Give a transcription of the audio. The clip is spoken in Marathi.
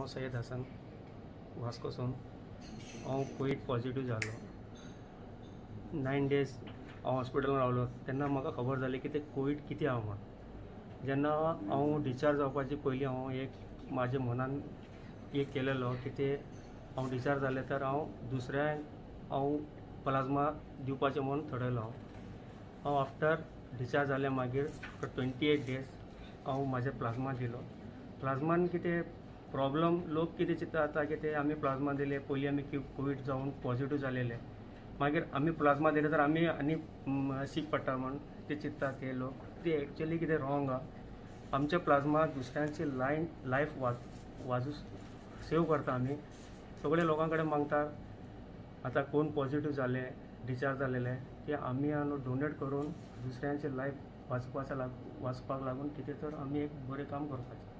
हांव सय्यद हसन वास्कोसून हांव कोवीड पॉझिटिव्ह जालो नायन डेज हांव हॉस्पिटलान रावलो तेन्ना म्हाका खबर जाली की तें कोवीड कितें आहा म्हण जेन्ना हांव डिस्चार्ज जावपाचे पयलीं हांव एक म्हाज्या मनान एक केलेलो की ते हांव डिस्चार्ज जालें तर हांव दुसऱ्यांक हांव प्लाज्मा दिवपाचें म्हणून थरयलो हांव हांव आफ्टर डिस्चार्ज जालें मागीर ट्वेंटी एट डेज हांव म्हाजें प्लाज्मा दिलो प्लाज्मान कितें प्रॉब्लेम लोक कितें चिंता आतां की ते आमी प्लाज्मा दिले पयलीं आमी कोवीड जावन पॉझिटिव्ह जालेले मागीर आमी प्लाज्मा दिले तर आमी आनी म, सीक पडटा म्हण ते चिंतता ते लोक. ते एक्चुली कितें रॉंग आहा आमच्या प्लाज्मा दुसऱ्यांची लायन लायफ वाच वाजू सेव करता आमी सगळे लोकां कडेन मागता आतां कोण पॉझिटिव्ह जाले डिस्चार्ज जालेले ते आमी आहा डोनेट करून दुसऱ्यांचे लायफ वाचपाचें लाग वाचपाक लागून कितें तर आमी एक बरें काम करपाचें